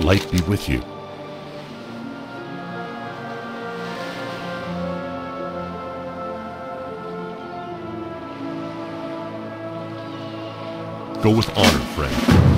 Light be with you. Go with honor, friend.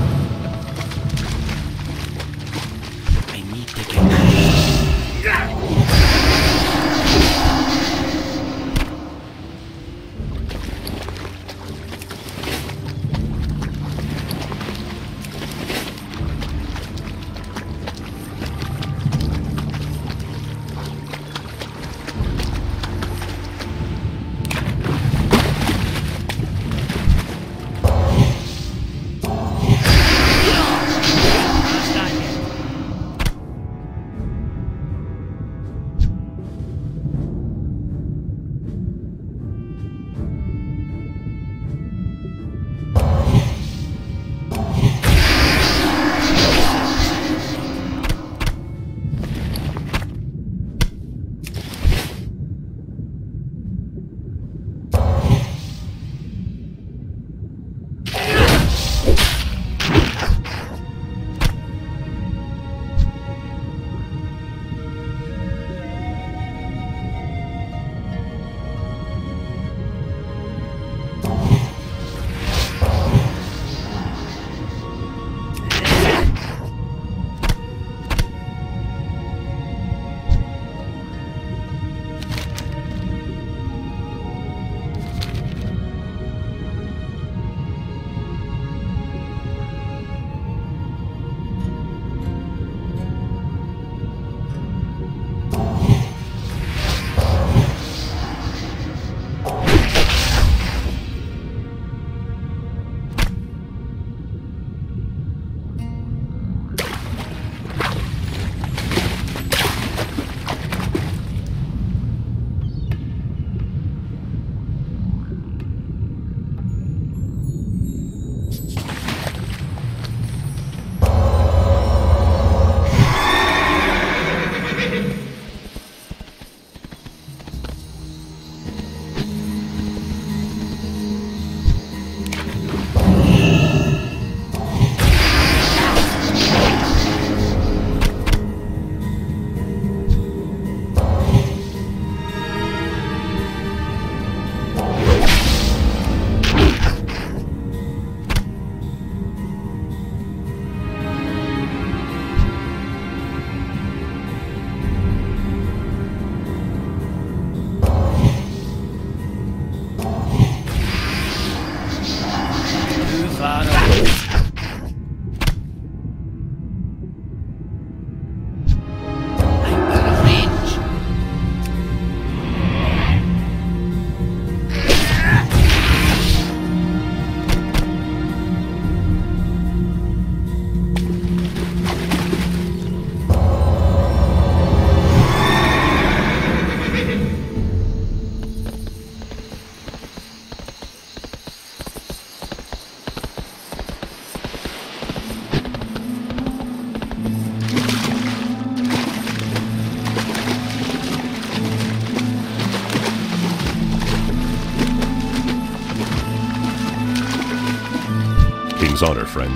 Honor, friend.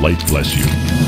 Light bless you.